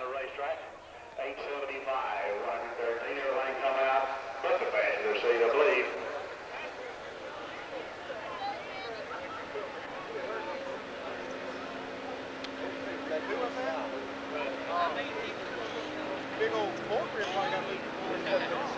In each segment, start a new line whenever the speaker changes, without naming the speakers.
the racetrack. 875, 113, everything come out, but the passenger seat, I believe.
Big old portrait like I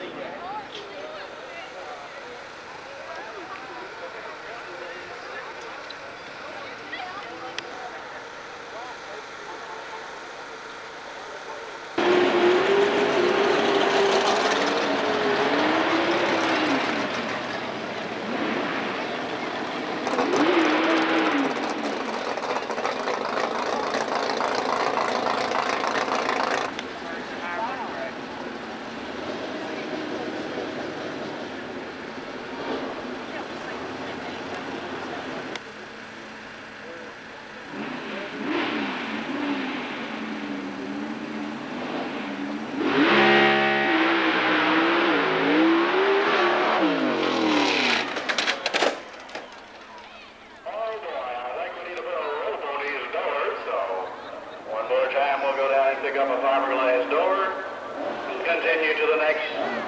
up a fiberglass door and continue to the next.